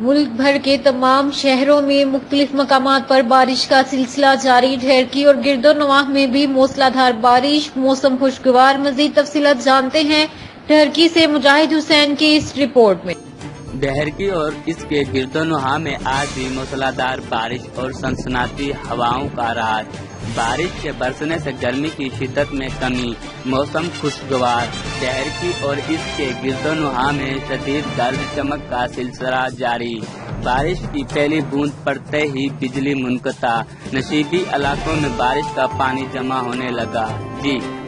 मुल्क भर के तमाम शहरों में मुख्तलिफ़ मकाम पर बारिश का सिलसिला जारी ठहरकी और गिरदोनवाह में भी मौसलाधार बारिश, मौसम खुशगवार, मजीद तफसीत जानते हैं। ठहरकी से मुजाहिद हुसैन की इस रिपोर्ट में। डहरकी और इसके गिरदोनहा में आज भी मौसलाधार बारिश और सनसनाती हवाओं का राज बारिश के बरसने से गर्मी की शिद्दत में कमी, मौसम खुशगवार। शहर की और इसके गिरदोनुहा में शदीद गर्ज चमक का सिलसिला जारी। बारिश की पहली बूंद पड़ते ही बिजली मुनकता। नशीबी इलाकों में बारिश का पानी जमा होने लगा। जी।